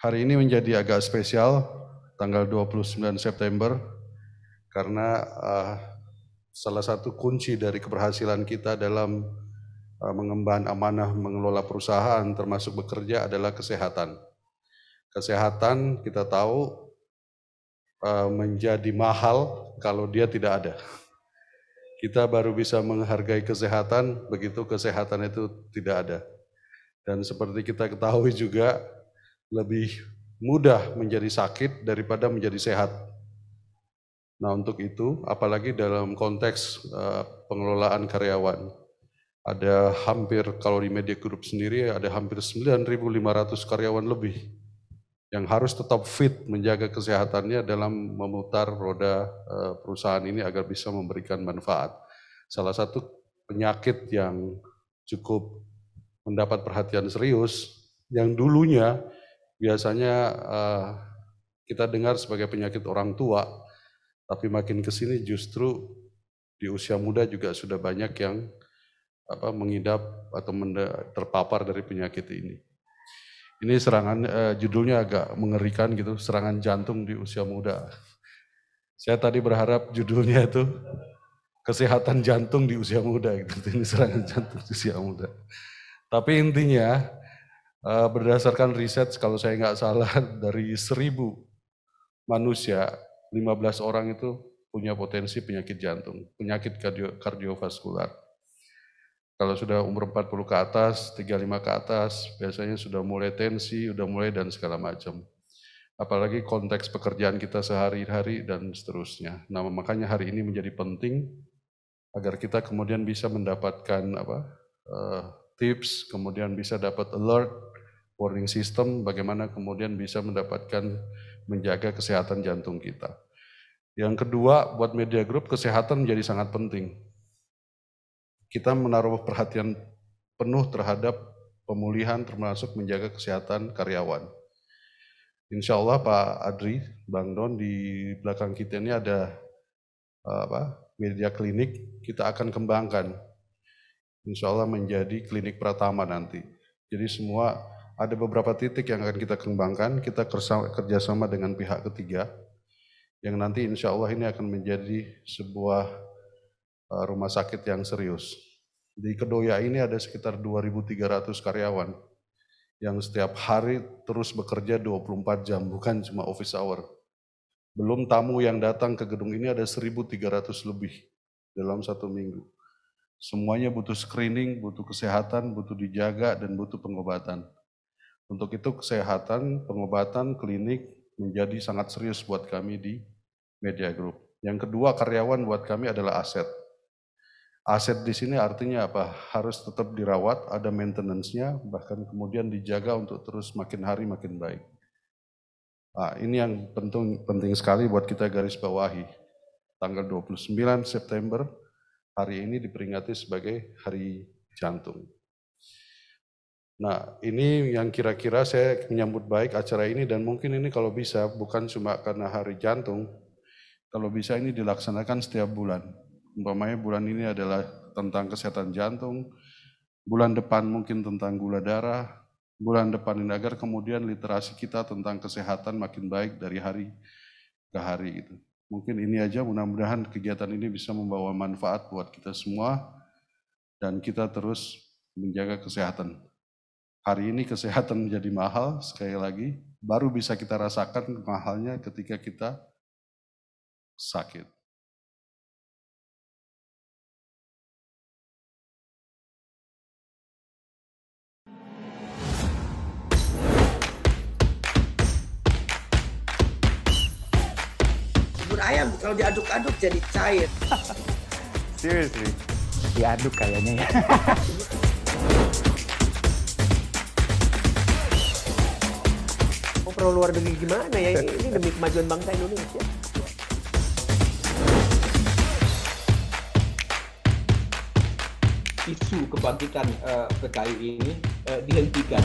Hari ini menjadi agak spesial, tanggal 29 September, karena uh, salah satu kunci dari keberhasilan kita dalam uh, mengemban amanah mengelola perusahaan termasuk bekerja adalah kesehatan. Kesehatan kita tahu uh, menjadi mahal kalau dia tidak ada. Kita baru bisa menghargai kesehatan begitu kesehatan itu tidak ada. Dan seperti kita ketahui juga lebih mudah menjadi sakit daripada menjadi sehat. Nah untuk itu, apalagi dalam konteks uh, pengelolaan karyawan, ada hampir kalau di media grup sendiri ada hampir 9.500 karyawan lebih yang harus tetap fit menjaga kesehatannya dalam memutar roda uh, perusahaan ini agar bisa memberikan manfaat. Salah satu penyakit yang cukup mendapat perhatian serius yang dulunya biasanya uh, kita dengar sebagai penyakit orang tua, tapi makin ke sini justru di usia muda juga sudah banyak yang apa, mengidap atau terpapar dari penyakit ini. Ini serangan uh, judulnya agak mengerikan gitu, serangan jantung di usia muda. Saya tadi berharap judulnya itu kesehatan jantung di usia muda gitu. Ini serangan jantung di usia muda. Tapi intinya berdasarkan riset kalau saya nggak salah dari seribu manusia 15 orang itu punya potensi penyakit jantung, penyakit kardio, kardiovaskular. Kalau sudah umur 40 ke atas, 35 ke atas, biasanya sudah mulai tensi, sudah mulai dan segala macam. Apalagi konteks pekerjaan kita sehari-hari dan seterusnya. Nah, makanya hari ini menjadi penting agar kita kemudian bisa mendapatkan apa uh, tips, kemudian bisa dapat alert warning system, bagaimana kemudian bisa mendapatkan menjaga kesehatan jantung kita. Yang kedua, buat media group, kesehatan menjadi sangat penting. Kita menaruh perhatian penuh terhadap pemulihan termasuk menjaga kesehatan karyawan. Insya Allah Pak Adri, Bang Don, di belakang kita ini ada apa, media klinik, kita akan kembangkan. Insya Allah menjadi klinik pertama nanti. Jadi semua ada beberapa titik yang akan kita kembangkan, kita kerjasama dengan pihak ketiga, yang nanti insya Allah ini akan menjadi sebuah uh, rumah sakit yang serius. Di Kedoya ini ada sekitar 2.300 karyawan yang setiap hari terus bekerja 24 jam, bukan cuma office hour. Belum tamu yang datang ke gedung ini ada 1.300 lebih dalam satu minggu. Semuanya butuh screening, butuh kesehatan, butuh dijaga, dan butuh pengobatan. Untuk itu kesehatan, pengobatan, klinik menjadi sangat serius buat kami di Media Group. Yang kedua, karyawan buat kami adalah aset. Aset di sini artinya apa? Harus tetap dirawat, ada maintenance-nya, bahkan kemudian dijaga untuk terus makin hari makin baik. Nah, ini yang penting, penting sekali buat kita garis bawahi. Tanggal 29 September, hari ini diperingati sebagai Hari Jantung. Nah, ini yang kira-kira saya menyambut baik acara ini dan mungkin ini kalau bisa bukan cuma karena hari jantung, kalau bisa ini dilaksanakan setiap bulan. Umpamanya bulan ini adalah tentang kesehatan jantung, bulan depan mungkin tentang gula darah, bulan depan ini agar kemudian literasi kita tentang kesehatan makin baik dari hari ke hari gitu. Mungkin ini aja mudah-mudahan kegiatan ini bisa membawa manfaat buat kita semua dan kita terus menjaga kesehatan Hari ini kesehatan menjadi mahal, sekali lagi, baru bisa kita rasakan mahalnya ketika kita sakit. Bubur ayam kalau diaduk-aduk jadi cair. Seriously, diaduk kayaknya ya. pro luar negeri gimana ya ini demi kemajuan bangsa Indonesia. Isu kebangkitan uh, PKI ini uh, dihentikan.